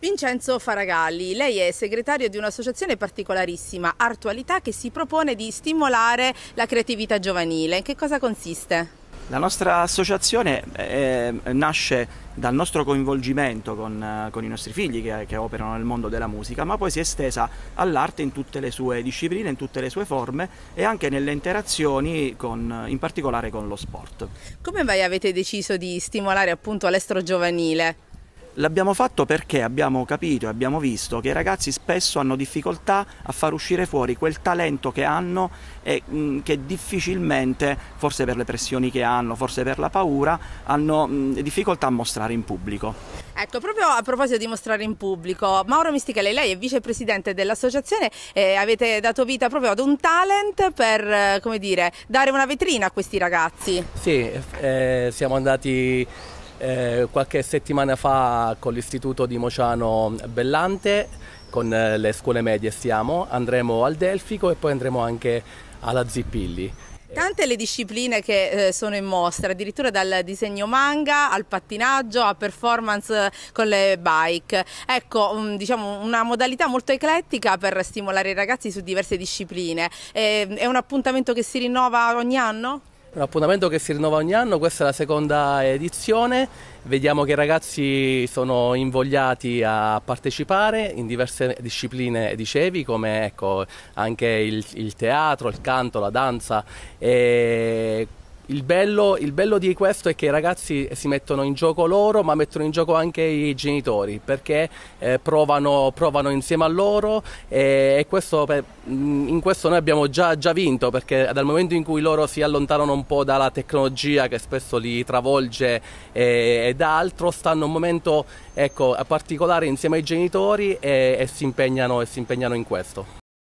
Vincenzo Faragalli, lei è segretario di un'associazione particolarissima, Artualità, che si propone di stimolare la creatività giovanile. In che cosa consiste? La nostra associazione eh, nasce dal nostro coinvolgimento con, eh, con i nostri figli che, che, operano nel mondo della musica, ma poi si è estesa all'arte in tutte le sue discipline, in tutte le sue forme e anche nelle interazioni con, in particolare con lo sport. Come mai avete deciso di stimolare appunto l'estro giovanile? L'abbiamo fatto perché abbiamo capito e abbiamo visto che i ragazzi spesso hanno difficoltà a far uscire fuori quel talento che hanno e mh, mm, che difficilmente, forse per le pressioni che hanno, forse per la paura, hanno mh, mm, difficoltà a mostrare in pubblico. Ecco, proprio a proposito di mostrare in pubblico, Mauro Mistichelli, lei è vicepresidente dell'associazione e avete dato vita proprio ad un talent per, eh, come dire, dare una vetrina a questi ragazzi. Sì, eh, siamo andati eh, qualche settimana fa con l'istituto di Mociano Bellante, con eh, le scuole medie stiamo, andremo al Delfico e poi andremo anche alla Zippilli. Tante le discipline che eh, sono in mostra, addirittura dal disegno manga al pattinaggio a performance con le bike. Ecco, um, diciamo una modalità molto eclettica per stimolare i ragazzi su diverse discipline. Eh, è un appuntamento che si rinnova ogni anno? Un appuntamento che si rinnova ogni anno, questa è la seconda edizione, vediamo che i ragazzi sono invogliati a partecipare in diverse discipline, dicevi, come ecco, anche il, il teatro, il canto, la danza. E il bello, il bello, di questo è che i ragazzi si mettono in gioco loro, ma mettono in gioco anche i genitori, perché eh, provano, provano, insieme a loro e, e questo, mm, in questo noi abbiamo già, già, vinto, perché dal momento in cui loro si allontanano un po' dalla tecnologia che spesso li travolge e, ed altro, stanno un momento ecco, particolare insieme ai genitori e, e, si impegnano, e si impegnano in questo.